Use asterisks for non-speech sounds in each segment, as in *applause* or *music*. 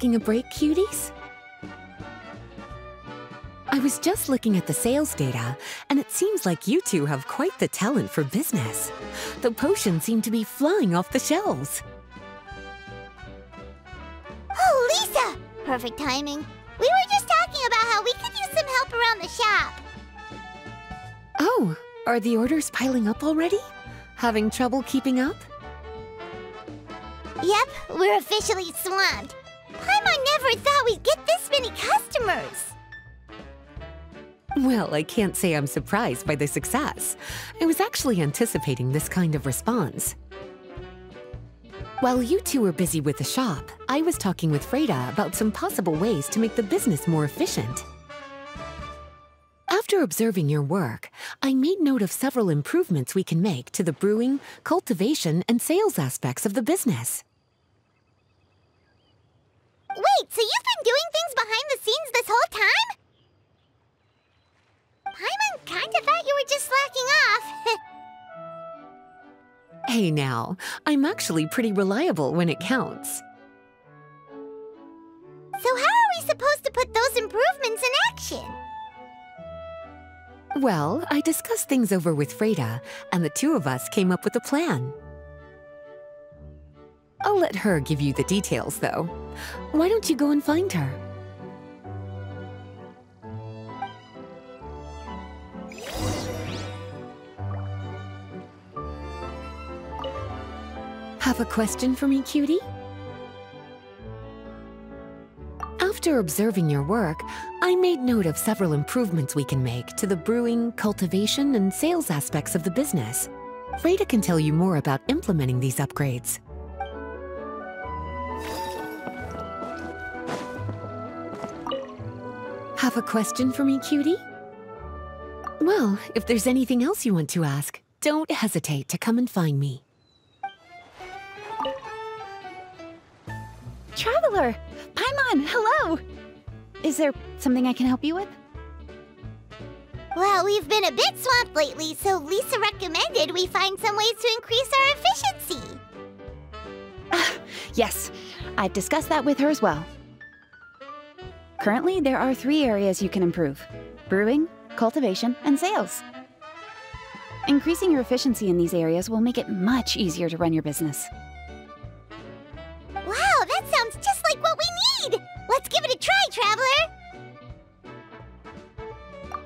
taking a break, cuties? I was just looking at the sales data, and it seems like you two have quite the talent for business. The potions seem to be flying off the shelves. Oh, Lisa! Perfect timing. We were just talking about how we could use some help around the shop. Oh, are the orders piling up already? Having trouble keeping up? Yep, we're officially swamped. Paimon never thought we'd get this many customers. Well, I can't say I'm surprised by the success. I was actually anticipating this kind of response. While you two were busy with the shop, I was talking with Freda about some possible ways to make the business more efficient. After observing your work, I made note of several improvements we can make to the brewing, cultivation, and sales aspects of the business. Wait, so you've been doing things behind the scenes this whole time? Paimon kinda thought you were just slacking off. *laughs* Hey now, I'm actually pretty reliable when it counts. so how are we supposed to put those improvements in action? Well, I discussed things over with Freda, and the two of us came up with a plan. I'll let her give you the details, though. Why don't you go and find her? Have a question for me, cutie? After observing your work, I made note of several improvements we can make to the brewing, cultivation, and sales aspects of the business. Freda can tell you more about implementing these upgrades. Have a question for me, cutie? Well, if there's anything else you want to ask, don't hesitate to come and find me. Traveler! Paimon, hello! Is there something I can help you with? Well, we've been a bit swamped lately, so Lisa recommended we find some ways to increase our efficiency. *laughs* Yes, I've discussed that with her as well. Currently, there are three areas you can improve brewing, cultivation, and sales. Increasing your efficiency in these areas will make it much easier to run your business. Wow, that sounds just like what we need! Let's give it a try, Traveler!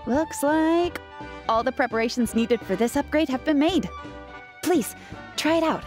Looks like all the preparations needed for this upgrade have been made. Please, try it out.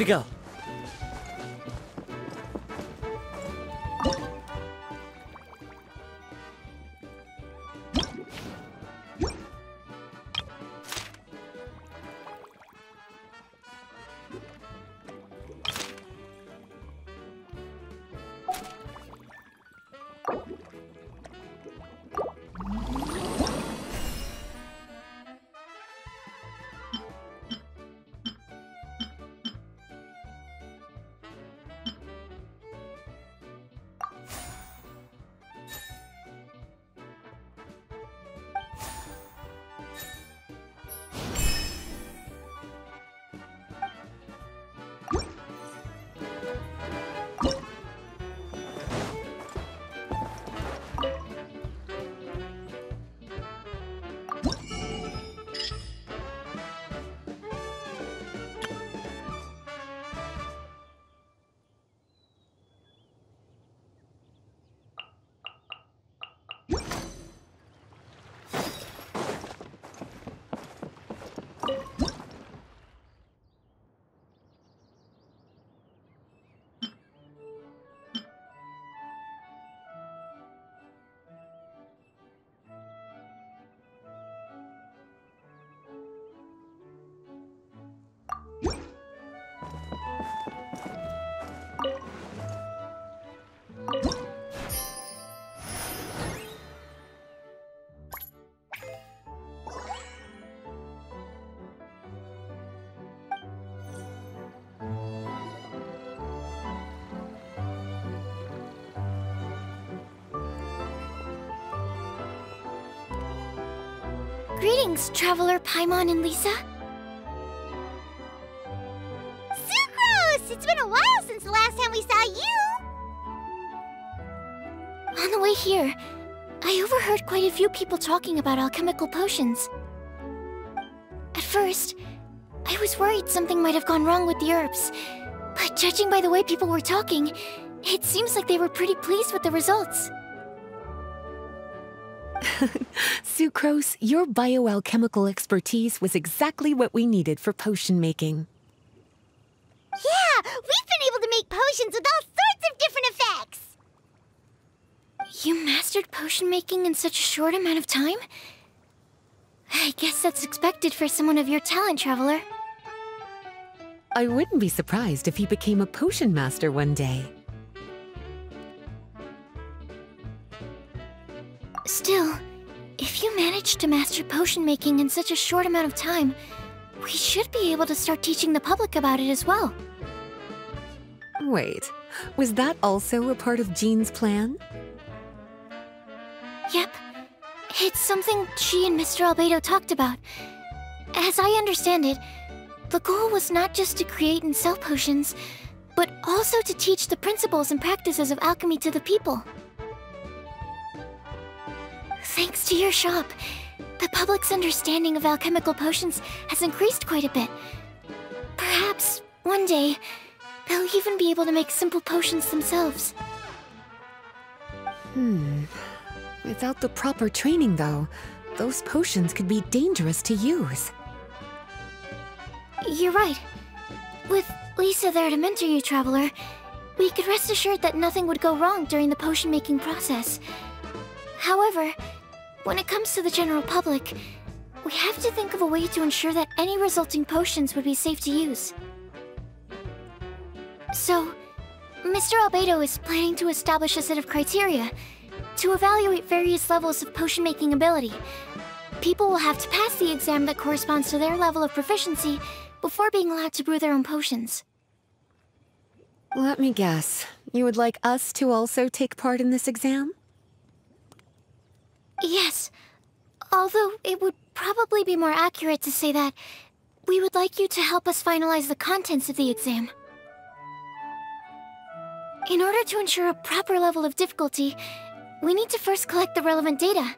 Time Greetings, Traveler Paimon and Lisa. Sucrose! It's been a while since the last time we saw you! On the way here, I overheard quite a few people talking about alchemical potions. At first, I was worried something might have gone wrong with the herbs, but judging by the way people were talking, it seems like they were pretty pleased with the results. *laughs* Sucrose, your bioalchemical expertise was exactly what we needed for potion making. Yeah, we've been able to make potions with all sorts of different effects! You mastered potion making in such a short amount of time? I guess that's expected for someone of your talent, Traveler. I wouldn't be surprised if he became a potion master one day. Still, if you managed to master potion making in such a short amount of time, we should be able to start teaching the public about it as well. Wait, was that also a part of Jean's plan? Yep. It's something she and Mr. Albedo talked about. As I understand it, the goal was not just to create and sell potions, but also to teach the principles and practices of alchemy to the people. Thanks to your shop, the public's understanding of alchemical potions has increased quite a bit. Perhaps, one day, they'll even be able to make simple potions themselves. Hmm. Without the proper training, though, those potions could be dangerous to use. You're right. With Lisa there to mentor you, Traveler, we could rest assured that nothing would go wrong during the potion-making process. However, when it comes to the general public, we have to think of a way to ensure that any resulting potions would be safe to use. So, Mr. Albedo is planning to establish a set of criteria to evaluate various levels of potion-making ability. People will have to pass the exam that corresponds to their level of proficiency before being allowed to brew their own potions. Let me guess. You would like us to also take part in this exam? Yes. Although it would probably be more accurate to say that we would like you to help us finalize the contents of the exam. In order to ensure a proper level of difficulty, we need to first collect the relevant data.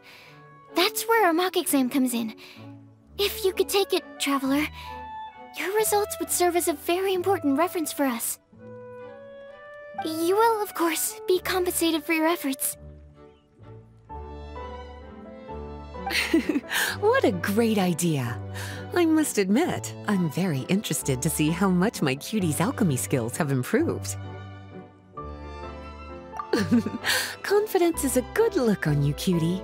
That's where our mock exam comes in. If you could take it, Traveler, your results would serve as a very important reference for us. You will, of course, be compensated for your efforts. *laughs* what a great idea! I must admit, I'm very interested to see how much my cutie's alchemy skills have improved. *laughs* Confidence is a good look on you, cutie.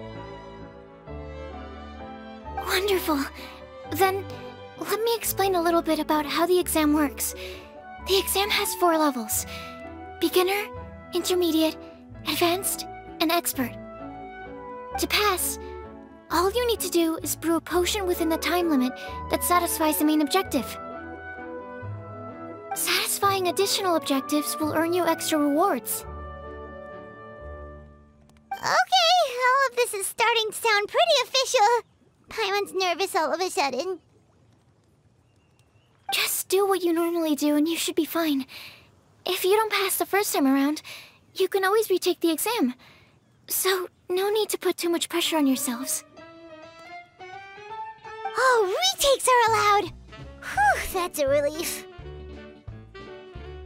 Wonderful. Then, let me explain a little bit about how the exam works. The exam has four levels. Beginner, Intermediate, Advanced, and Expert. To pass, all you need to do is brew a potion within the time limit that satisfies the main objective. Satisfying additional objectives will earn you extra rewards. Okay, all of this is starting to sound pretty official. Paimon's nervous all of a sudden. Just do what you normally do and you should be fine. If you don't pass the first time around, you can always retake the exam. So, no need to put too much pressure on yourselves. Oh, retakes are allowed! Whew, that's a relief.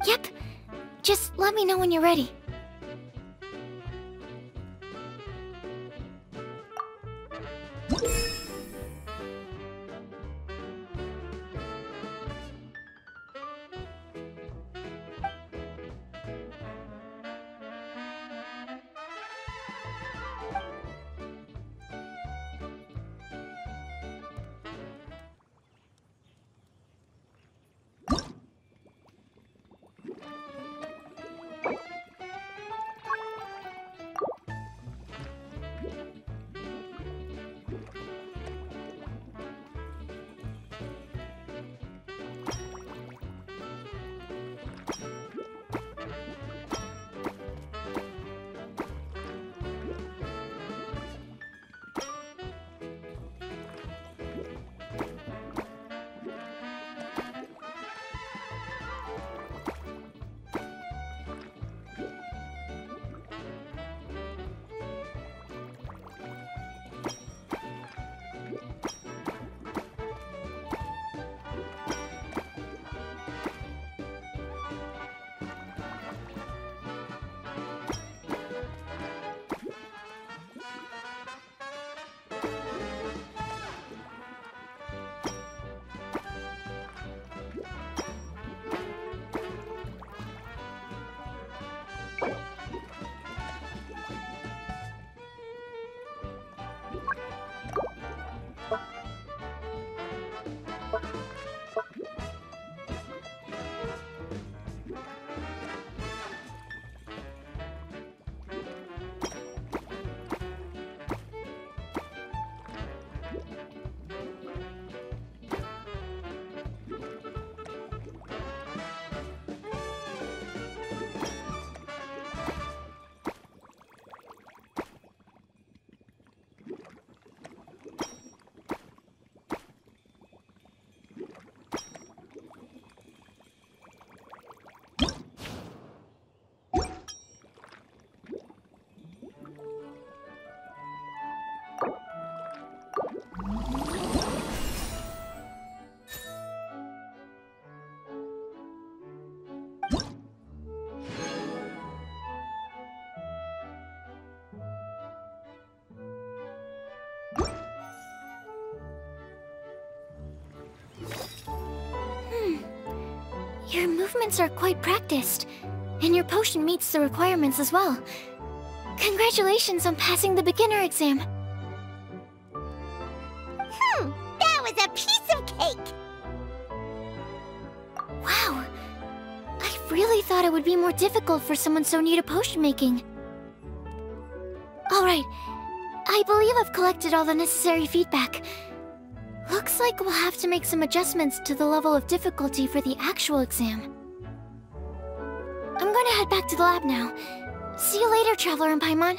Yep. Just let me know when you're ready. Your movements are quite practiced, and your potion meets the requirements as well. Congratulations on passing the beginner exam. Hmm, that was a piece of cake! Wow. I really thought it would be more difficult for someone so new to potion making. Alright, I believe I've collected all the necessary feedback. Like we'll have to make some adjustments to the level of difficulty for the actual exam. I'm gonna head back to the lab now. See you later, Traveler and Paimon.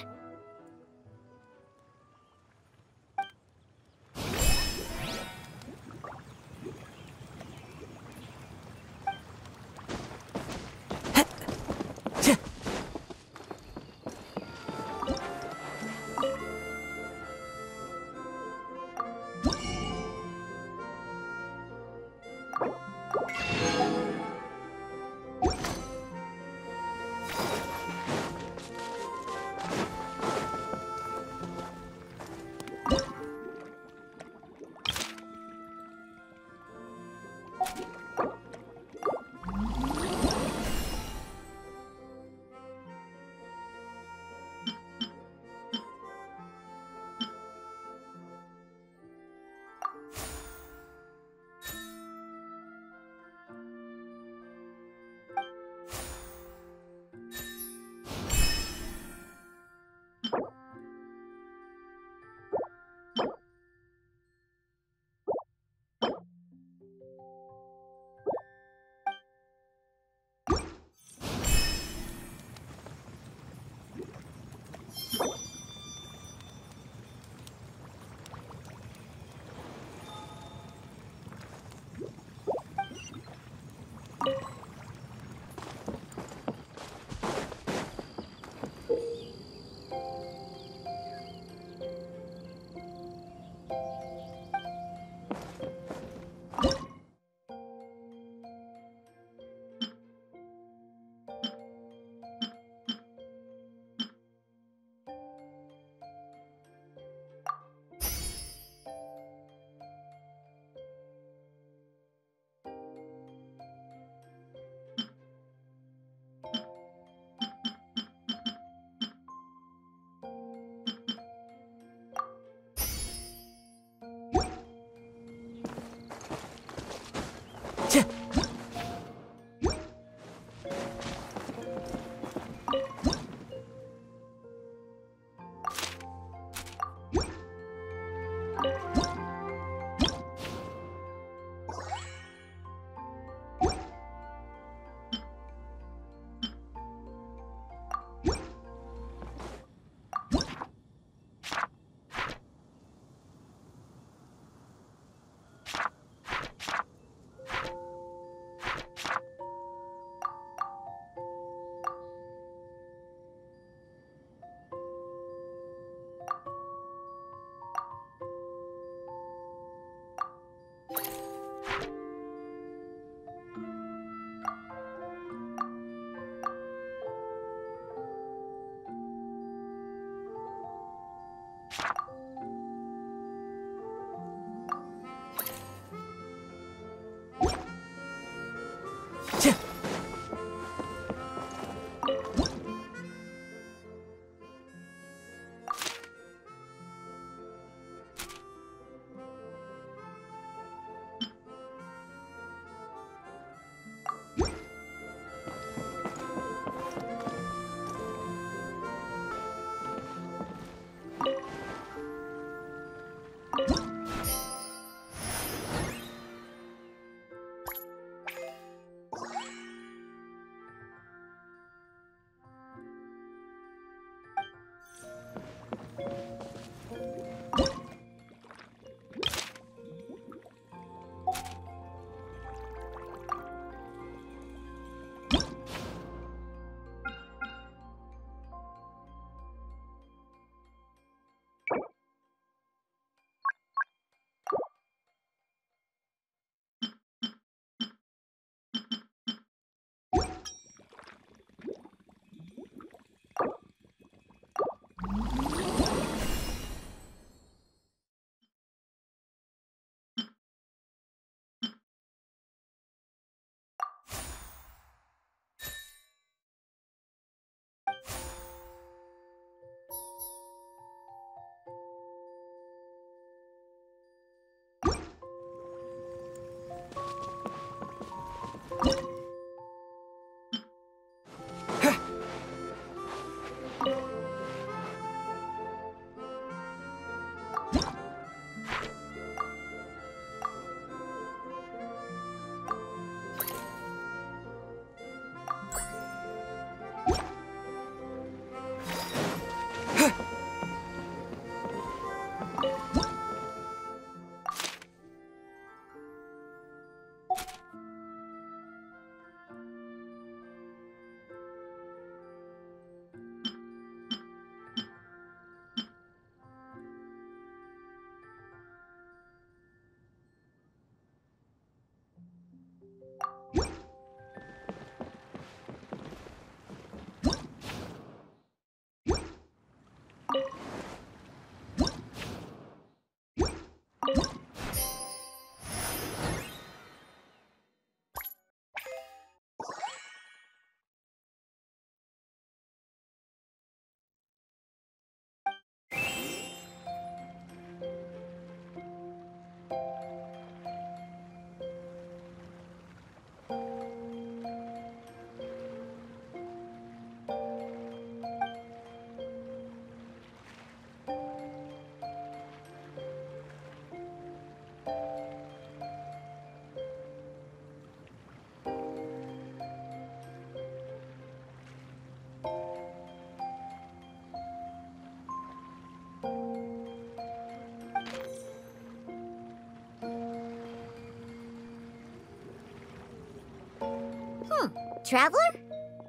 Traveler?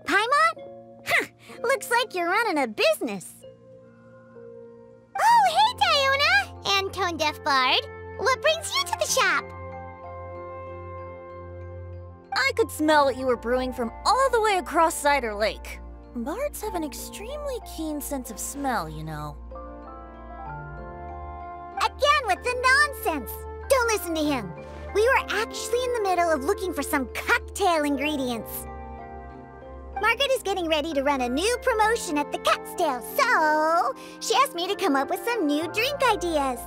Paimon? Huh, looks like you're running a business. Oh, hey, Diona! And Tone Deaf Bard. What brings you to the shop? I could smell what you were brewing from all the way across Cider Lake. Bards have an extremely keen sense of smell, you know. Again with the nonsense! Don't listen to him. We were actually in the middle of looking for some cocktail ingredients. Getting ready to run a new promotion at the Catstail, so she asked me to come up with some new drink ideas.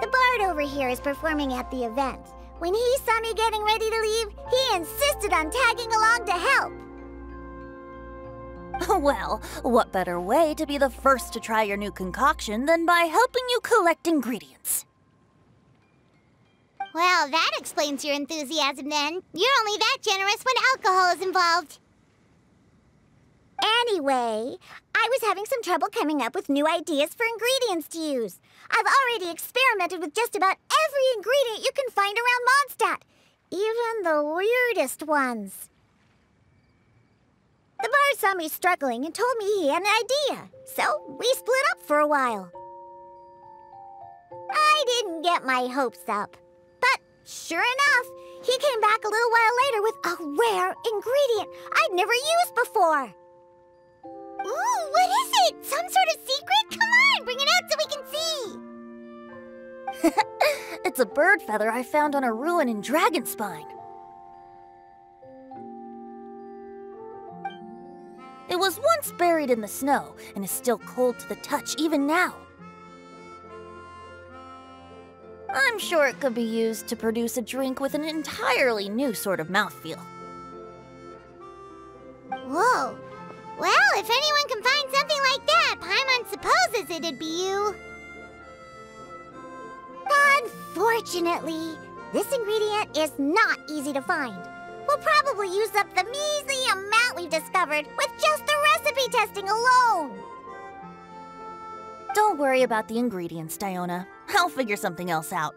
The bard over here is performing at the event. When he saw me getting ready to leave, he insisted on tagging along to help. *laughs* well, what better way to be the first to try your new concoction than by helping you collect ingredients? Well, that explains your enthusiasm then. You're only that generous when alcohol is involved. Anyway, I was having some trouble coming up with new ideas for ingredients to use. I've already experimented with just about every ingredient you can find around Mondstadt, even the weirdest ones. The bar saw me struggling and told me he had an idea, so we split up for a while. I didn't get my hopes up. But sure enough, he came back a little while later with a rare ingredient I'd never used before. Ooh, what is it? Some sort of secret? Come on, bring it out so we can see. *laughs* it's a bird feather I found on a ruin in Dragonspine. It was once buried in the snow and is still cold to the touch even now. I'm sure it could be used to produce a drink with an entirely new sort of mouthfeel. Whoa. Well, if anyone can find something like that, Paimon supposes it'd be you. Unfortunately, this ingredient is not easy to find. We'll probably use up the measly amount we've discovered with just the recipe testing alone. Don't worry about the ingredients, Diona. I'll figure something else out.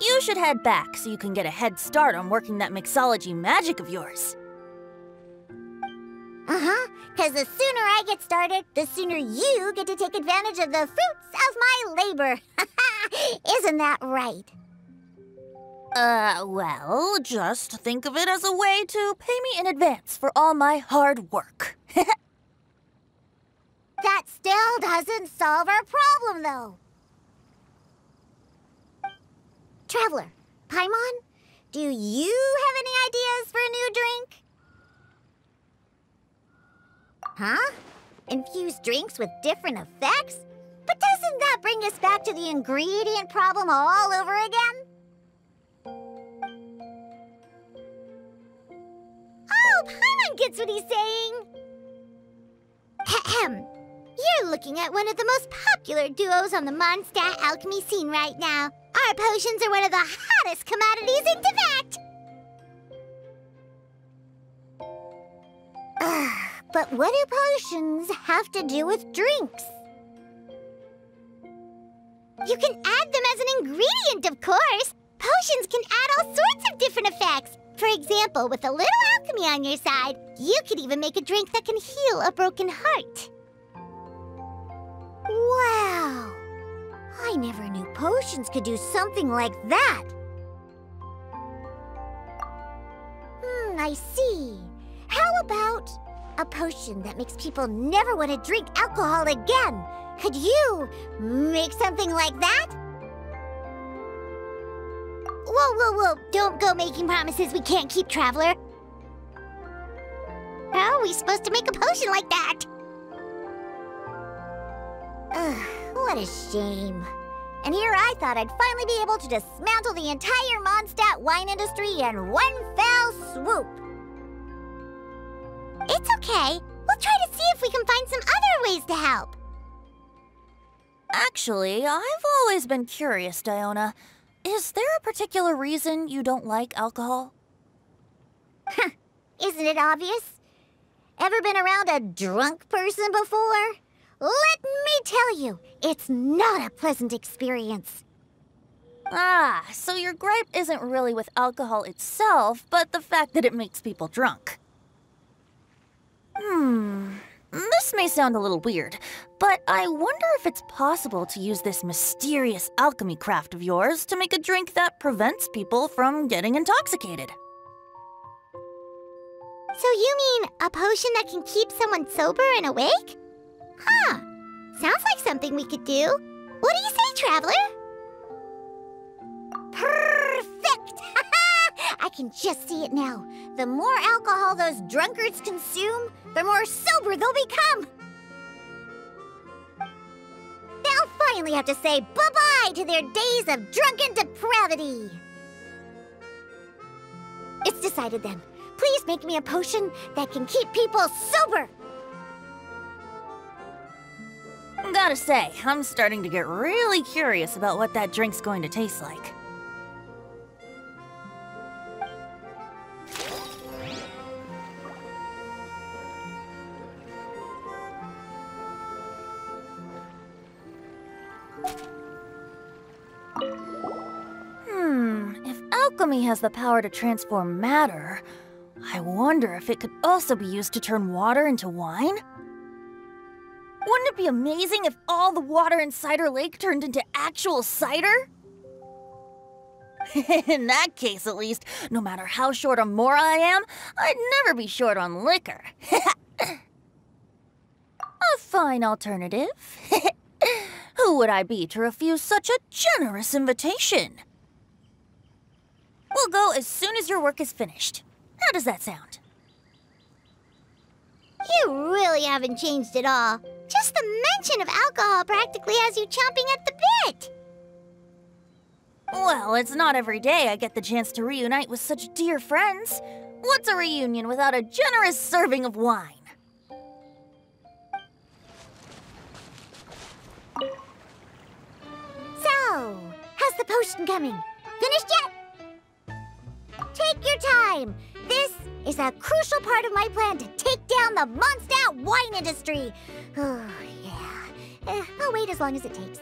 You should head back so you can get a head start on working that mixology magic of yours. Uh-huh, because the sooner I get started, the sooner you get to take advantage of the fruits of my labor. *laughs* Isn't that right? Uh, well, just think of it as a way to pay me in advance for all my hard work. *laughs* that still doesn't solve our problem, though. Traveler, Paimon, do you have any ideas for a new drink? Huh? Infuse drinks with different effects? But doesn't that bring us back to the ingredient problem all over again? Oh, Paimon gets what he's saying! Ahem. You're looking at one of the most popular duos on the Mondstadt alchemy scene right now. Our potions are one of the hottest commodities in Teyvat! But what do potions have to do with drinks? You can add them as an ingredient, of course! Potions can add all sorts of different effects! For example, with a little alchemy on your side, you could even make a drink that can heal a broken heart. Wow! I never knew potions could do something like that. Hmm, I see. How about a potion that makes people never want to drink alcohol again? Could you make something like that? Whoa, whoa, whoa! Don't go making promises we can't keep, Traveler. How are we supposed to make a potion like that? Ugh, what a shame. And here I thought I'd finally be able to dismantle the entire Mondstadt wine industry in one fell swoop. It's okay. We'll try to see if we can find some other ways to help. Actually, I've always been curious, Diona. Is there a particular reason you don't like alcohol? *laughs* Isn't it obvious? Ever been around a drunk person before? Let me tell you, it's not a pleasant experience. Ah, so your gripe isn't really with alcohol itself, but the fact that it makes people drunk. Hmm. This may sound a little weird, but I wonder if it's possible to use this mysterious alchemy craft of yours to make a drink that prevents people from getting intoxicated. So you mean a potion that can keep someone sober and awake? Huh. Sounds like something we could do. What do you say, Traveler? Perfect! *laughs* I can just see it now. The more alcohol those drunkards consume, the more sober they'll become. They'll finally have to say bye-bye to their days of drunken depravity. It's decided then. Please make me a potion that can keep people sober. Gotta say, I'm starting to get really curious about what that drink's going to taste like. Alchemy has the power to transform matter, I wonder if it could also be used to turn water into wine? Wouldn't it be amazing if all the water in Cider Lake turned into actual cider? *laughs* in that case, at least, no matter how short on Mora I am, I'd never be short on liquor. *laughs* a fine alternative. *laughs* Who would I be to refuse such a generous invitation? We'll go as soon as your work is finished. How does that sound? You really haven't changed at all. Just the mention of alcohol practically has you chomping at the bit. Well, it's not every day I get the chance to reunite with such dear friends. What's a reunion without a generous serving of wine? So, how's the potion coming? Finished yet? Take your time. This is a crucial part of my plan to take down the Mondstadt wine industry. Oh, *sighs* yeah. Eh, I'll wait as long as it takes.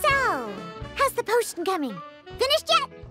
So, how's the potion coming? Finished yet?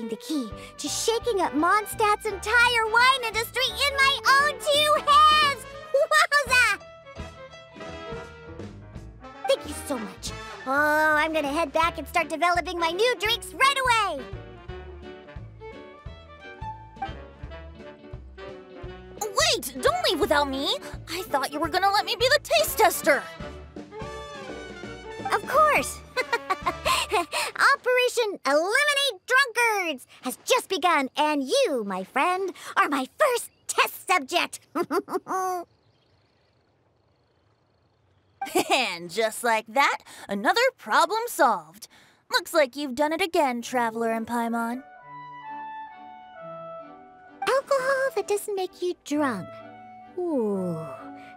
Holding the key to shaking up Mondstadt's entire wine industry in my own two hands! *laughs* Wowza! Thank you so much. Oh, I'm gonna head back and start developing my new drinks right away! Wait, don't leave without me. I thought you were gonna let me be the taste tester. Of course! Operation Eliminate Drunkards has just begun, and you, my friend, are my first test subject! *laughs* and just like that, another problem solved. Looks like you've done it again, Traveler and Paimon. Alcohol that doesn't make you drunk. Ooh,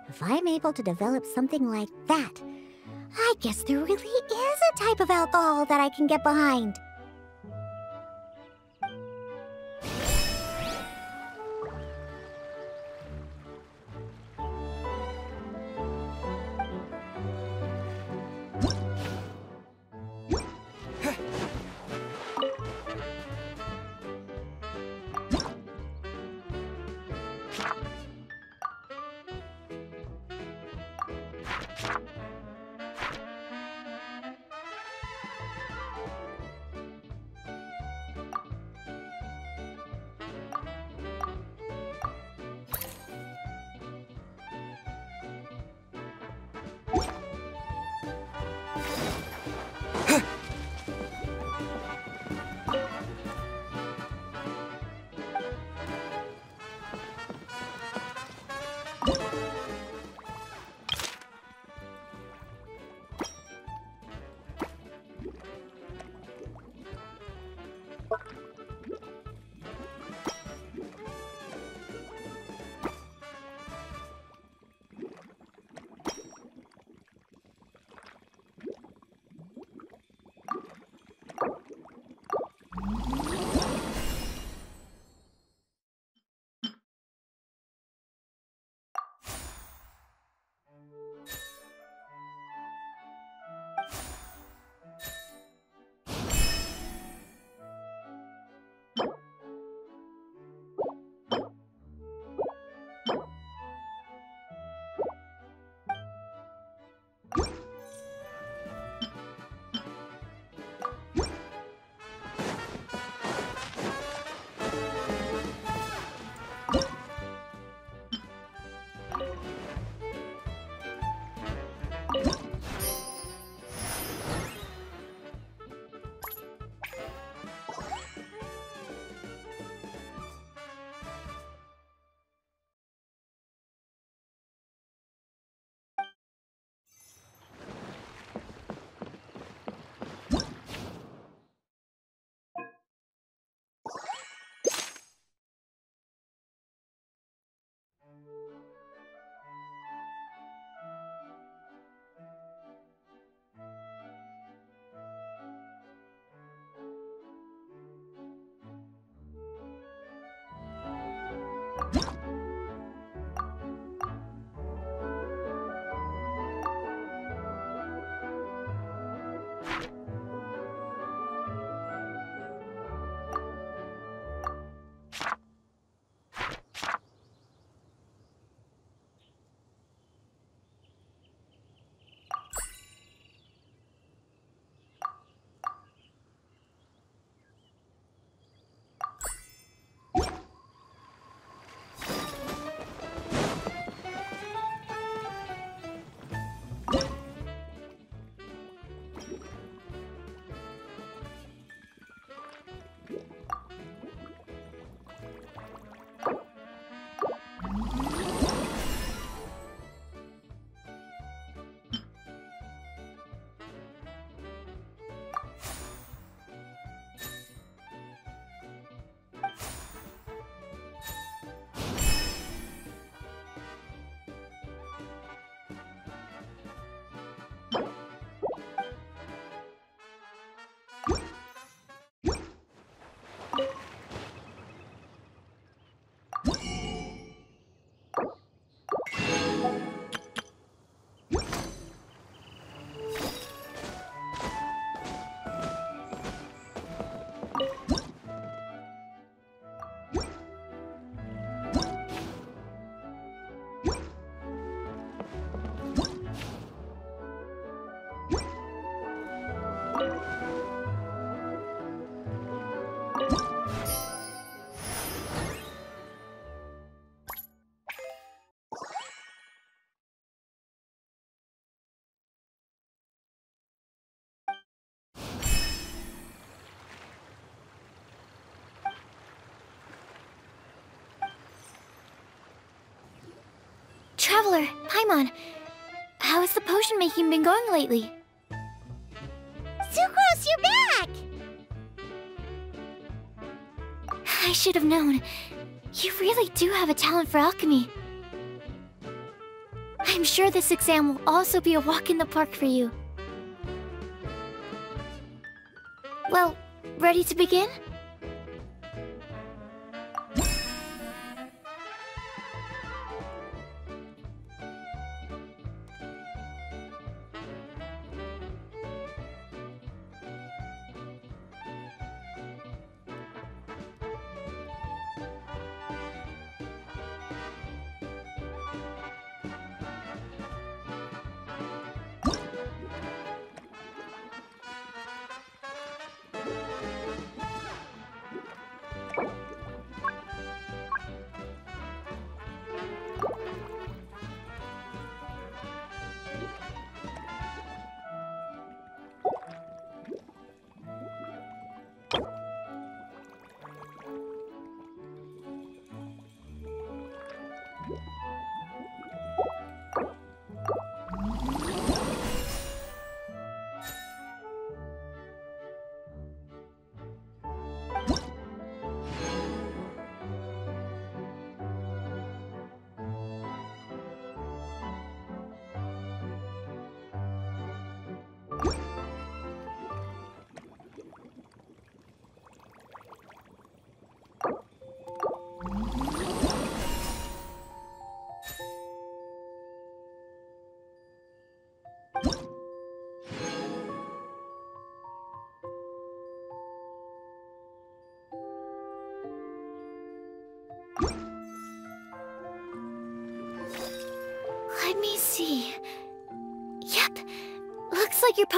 if I'm able to develop something like that, I guess there really is a type of alcohol that I can get behind. Traveler, Paimon, how has the potion making been going lately? Sucrose, you're back! I should have known. You really do have a talent for alchemy. I'm sure this exam will also be a walk in the park for you. Well, ready to begin?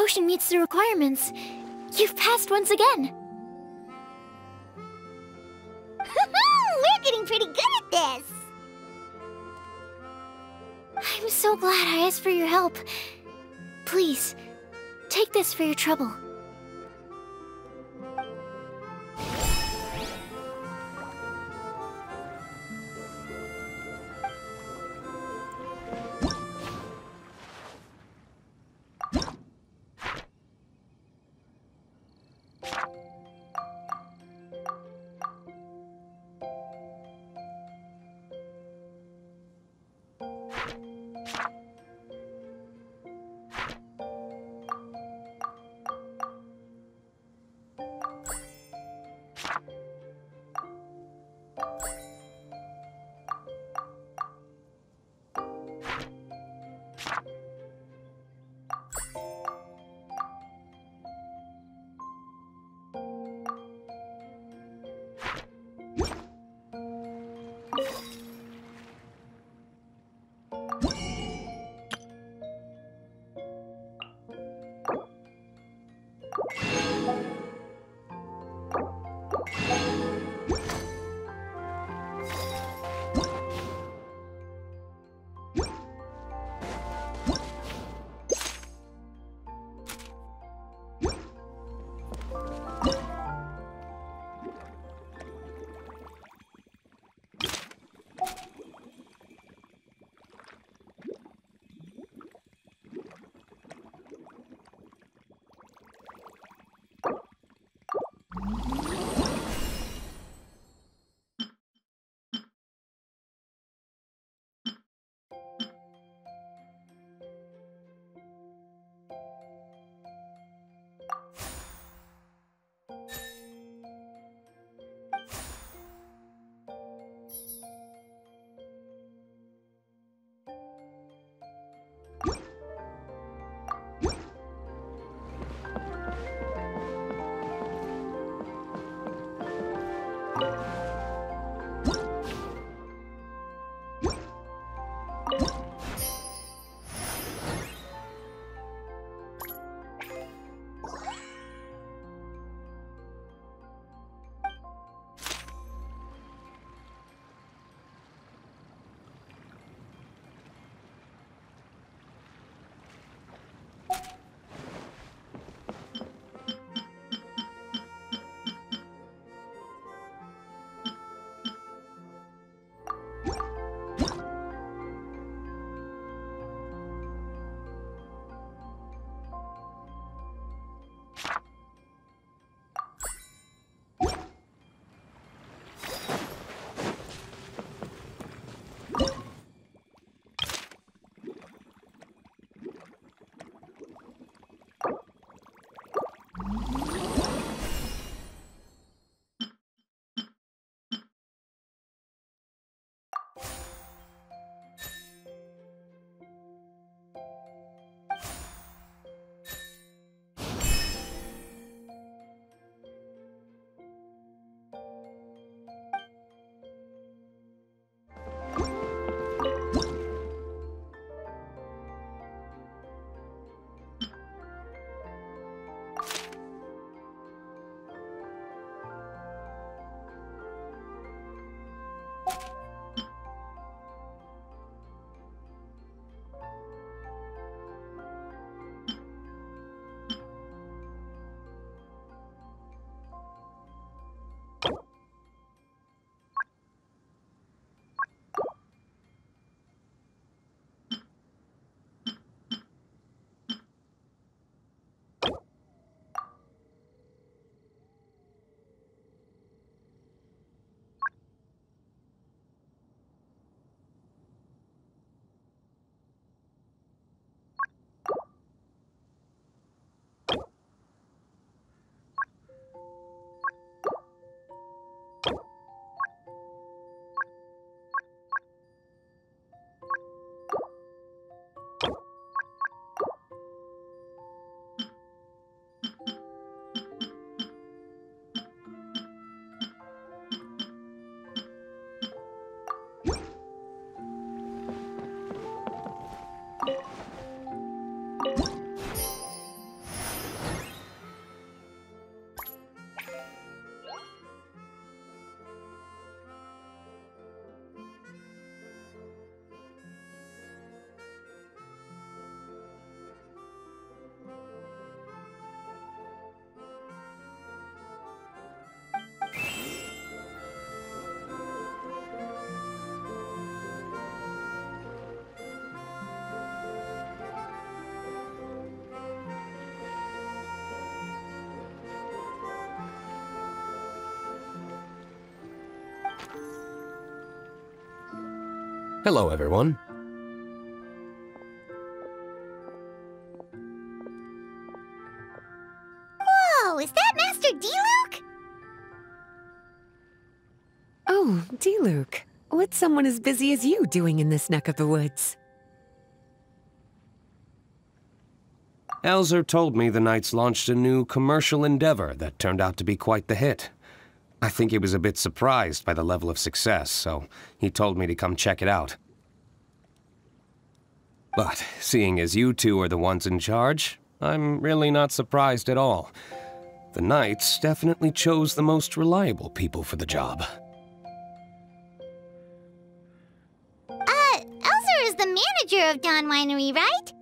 Potion meets the requirements. You've passed once again. *laughs* We're getting pretty good at this! I'm so glad I asked for your help. Please, take this for your trouble. Hello, everyone. Whoa, is that Master Diluc? Oh, Diluc. What's someone as busy as you doing in this neck of the woods? Elzer told me the Knights launched a new commercial endeavor that turned out to be quite the hit. I think he was a bit surprised by the level of success, so he told me to come check it out. But seeing as you two are the ones in charge, I'm really not surprised at all. The Knights definitely chose the most reliable people for the job. Uh, Elzer is the manager of Dawn Winery, right?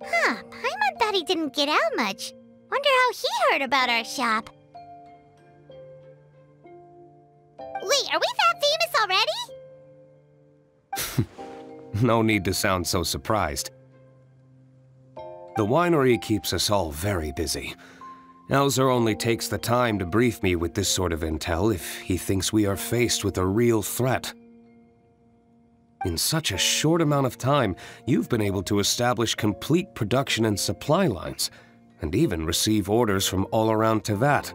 Huh, Paimon thought he didn't get out much. Wonder how he heard about our shop. Wait, are we that famous already? *laughs* No need to sound so surprised. The winery keeps us all very busy. Elzer only takes the time to brief me with this sort of intel if he thinks we are faced with a real threat. In such a short amount of time, you've been able to establish complete production and supply lines, and even receive orders from all around Teyvat.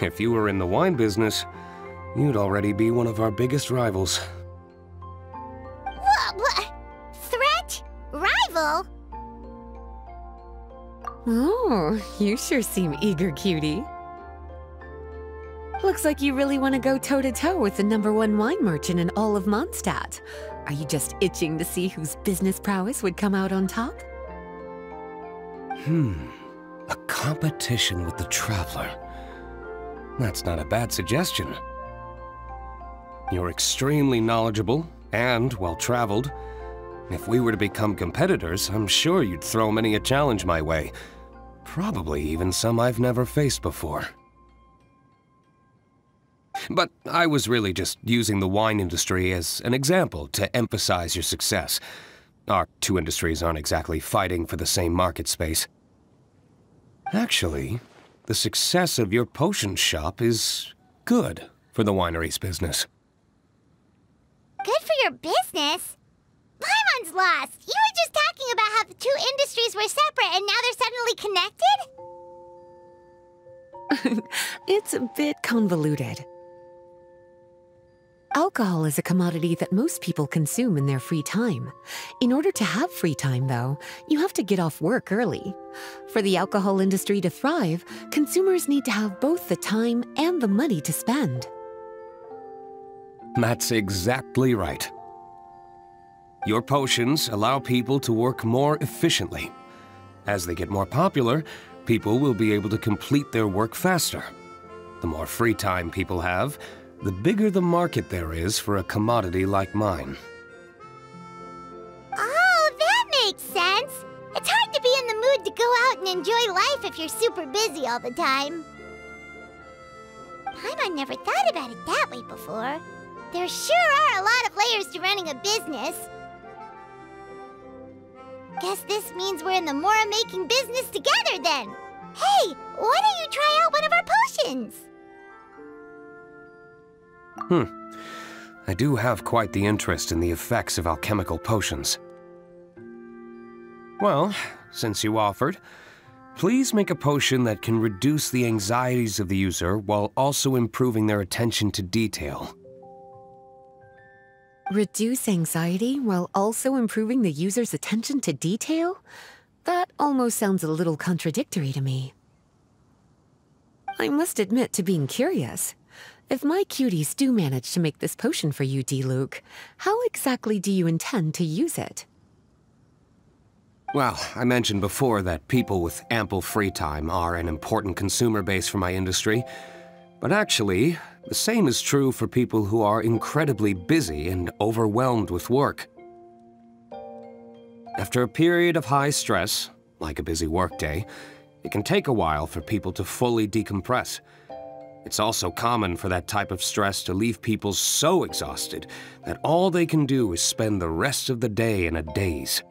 If you were in the wine business, you'd already be one of our biggest rivals. What? What? Threat? Rival? Oh, you sure seem eager, cutie. Looks like you really want to go toe-to-toe with the number one wine merchant in all of Mondstadt. Are you just itching to see whose business prowess would come out on top? Hmm. A competition with the Traveler. That's not a bad suggestion. You're extremely knowledgeable and well-traveled. If we were to become competitors, I'm sure you'd throw many a challenge my way. Probably even some I've never faced before. But I was really just using the wine industry as an example to emphasize your success. Our two industries aren't exactly fighting for the same market space. Actually, the success of your potion shop is good for the winery's business. Good for your business? Paimon's lost! You were just talking about how the two industries were separate and now they're suddenly connected? *laughs* It's a bit convoluted. Alcohol is a commodity that most people consume in their free time. In order to have free time, though, you have to get off work early. For the alcohol industry to thrive, consumers need to have both the time and the money to spend. That's exactly right. Your potions allow people to work more efficiently. As they get more popular, people will be able to complete their work faster. The more free time people have, the bigger the market there is for a commodity like mine. Oh, that makes sense! It's hard to be in the mood to go out and enjoy life if you're super busy all the time. Paimon never thought about it that way before. There sure are a lot of layers to running a business. Guess this means we're in the Mora making business together then. Hey, why don't you try out one of our potions? Hmm. I do have quite the interest in the effects of alchemical potions. Well, since you offered, please make a potion that can reduce the anxieties of the user while also improving their attention to detail. Reduce anxiety while also improving the user's attention to detail? That almost sounds a little contradictory to me. I must admit to being curious. If my cuties do manage to make this potion for you, Diluc, how exactly do you intend to use it? Well, I mentioned before that people with ample free time are an important consumer base for my industry. But actually, the same is true for people who are incredibly busy and overwhelmed with work. After a period of high stress, like a busy workday, it can take a while for people to fully decompress. It's also common for that type of stress to leave people so exhausted that all they can do is spend the rest of the day in a daze.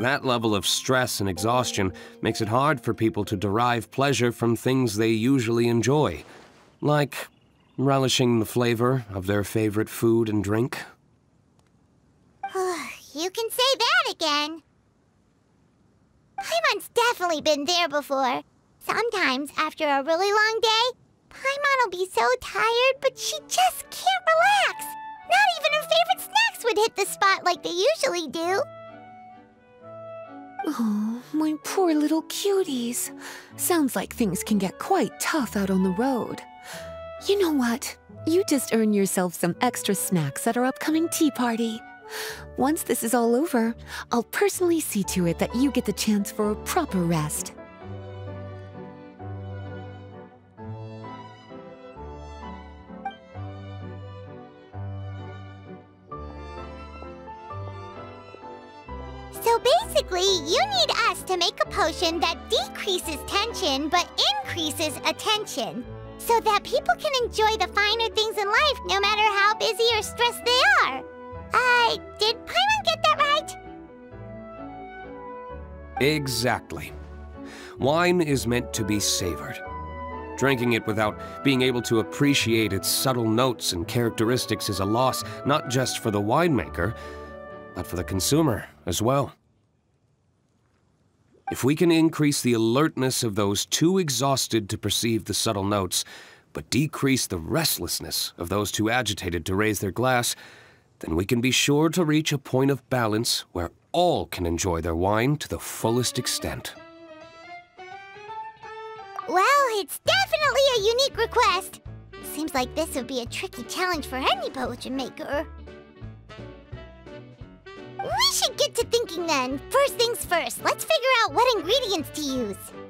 That level of stress and exhaustion makes it hard for people to derive pleasure from things they usually enjoy, like relishing the flavor of their favorite food and drink. *sighs* you can say that again. Paimon's definitely been there before. Sometimes, after a really long day, Paimon will be so tired, but she just can't relax. Not even her favorite snacks would hit the spot like they usually do. Oh, my poor little cuties. Sounds like things can get quite tough out on the road. You know what? You just earn yourself some extra snacks at our upcoming tea party. Once this is all over, I'll personally see to it that you get the chance for a proper rest. So basically, you need us to make a potion that decreases tension but increases attention. So that people can enjoy the finer things in life no matter how busy or stressed they are. Uh, did Paimon get that right? Exactly. Wine is meant to be savored. Drinking it without being able to appreciate its subtle notes and characteristics is a loss not just for the winemaker, but for the consumer as well. If we can increase the alertness of those too exhausted to perceive the subtle notes, but decrease the restlessness of those too agitated to raise their glass, then we can be sure to reach a point of balance where all can enjoy their wine to the fullest extent. Well, it's definitely a unique request. Seems like this would be a tricky challenge for any potion maker. We should get to thinking then. First things first, let's figure out what ingredients to use.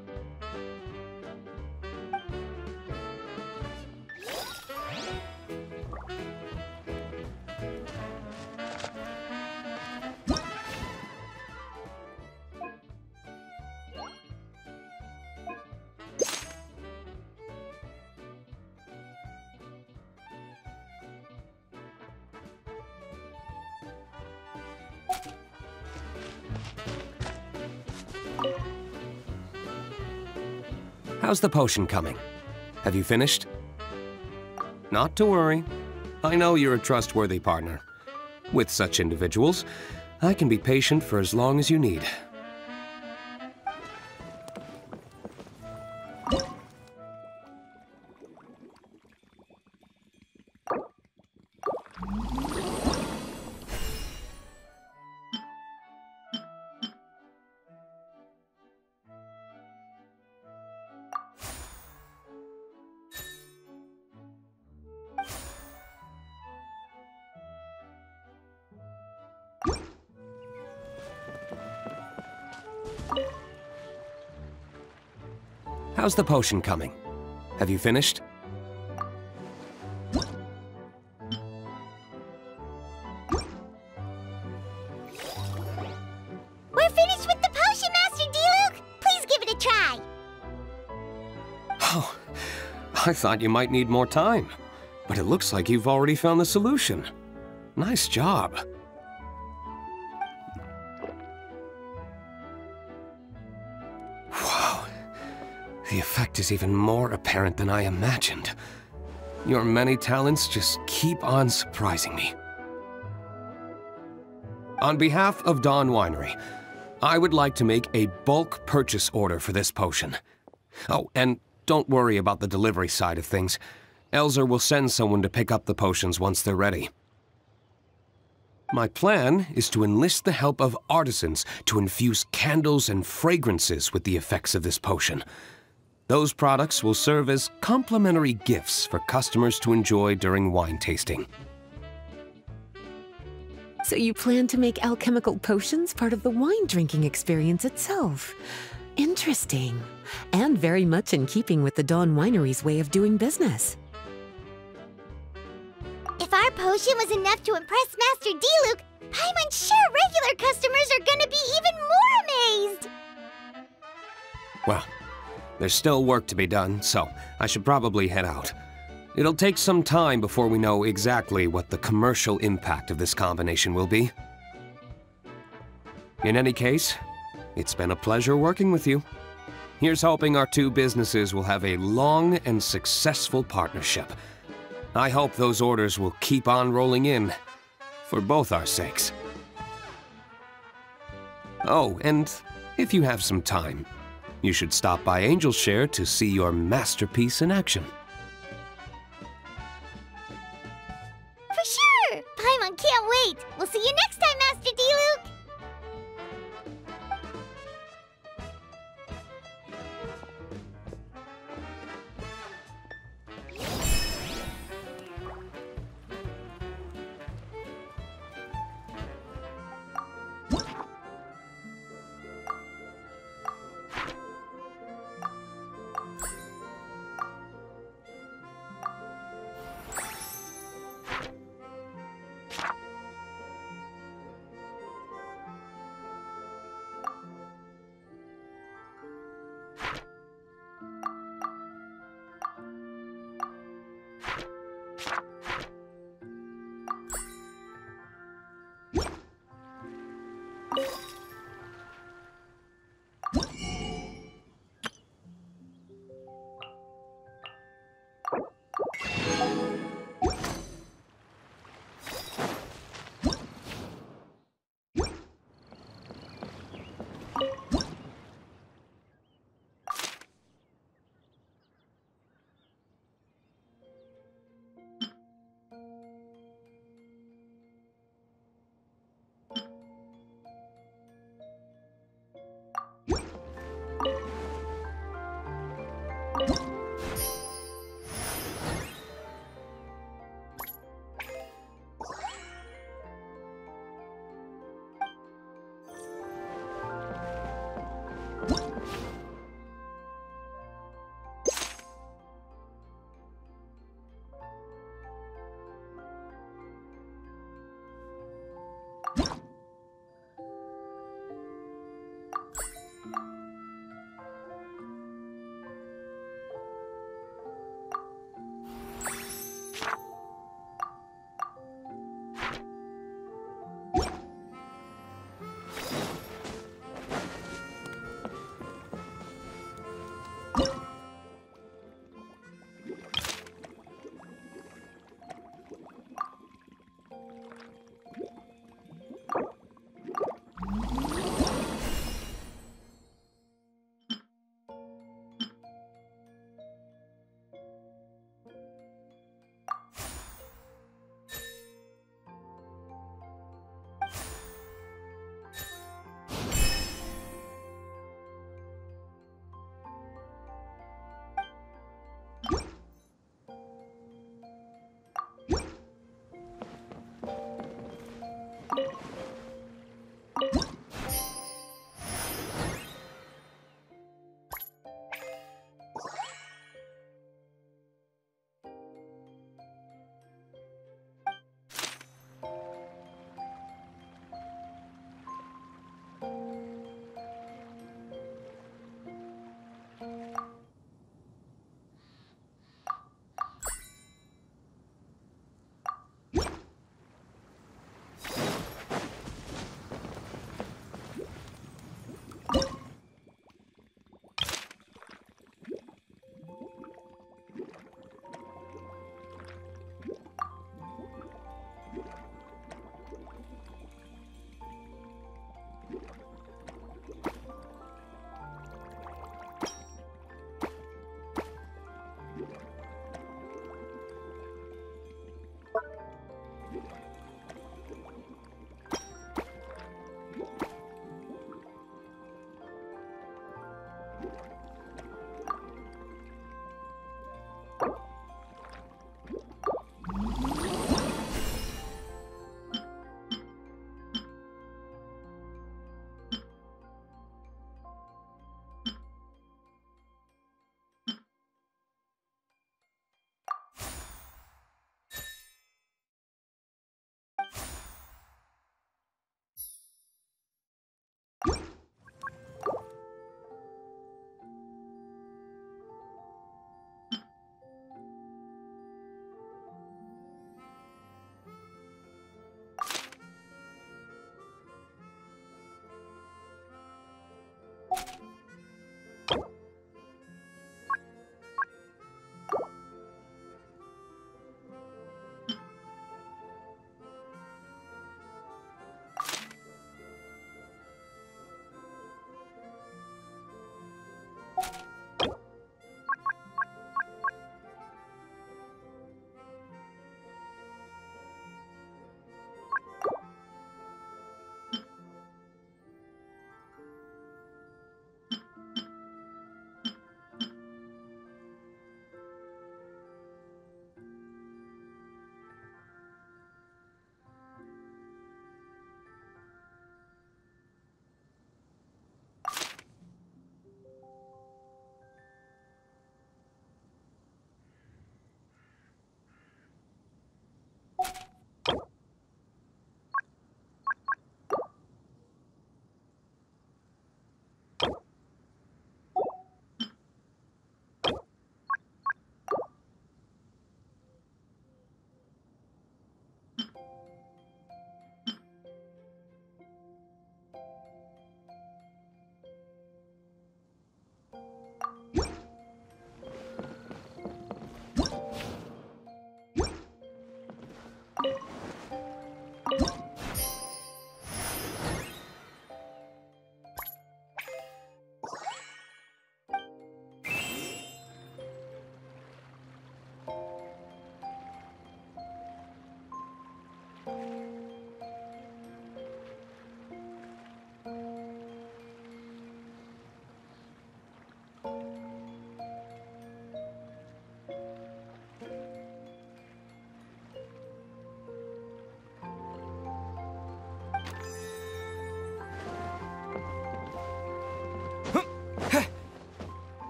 How's the potion coming? Have you finished? Not to worry. I know you're a trustworthy partner. With such individuals, I can be patient for as long as you need. How's the potion coming? Have you finished? We're finished with the potion, Master Diluc! Please give it a try! Oh, I thought you might need more time. But it looks like you've already found the solution. Nice job. Is even more apparent than I imagined. Your many talents just keep on surprising me. On behalf of Dawn Winery, I would like to make a bulk purchase order for this potion. Oh, and don't worry about the delivery side of things. Elzer will send someone to pick up the potions once they're ready. My plan is to enlist the help of artisans to infuse candles and fragrances with the effects of this potion. Those products will serve as complimentary gifts for customers to enjoy during wine tasting. So you plan to make alchemical potions part of the wine drinking experience itself. Interesting. And very much in keeping with the Dawn Winery's way of doing business. If our potion was enough to impress Master Diluc, Paimon's sure regular customers are gonna be even more amazed! Well, there's still work to be done, so I should probably head out. It'll take some time before we know exactly what the commercial impact of this combination will be. In any case, it's been a pleasure working with you. Here's hoping our two businesses will have a long and successful partnership. I hope those orders will keep on rolling in, for both our sakes. Oh, and if you have some time, you should stop by Angel Share to see your masterpiece in action.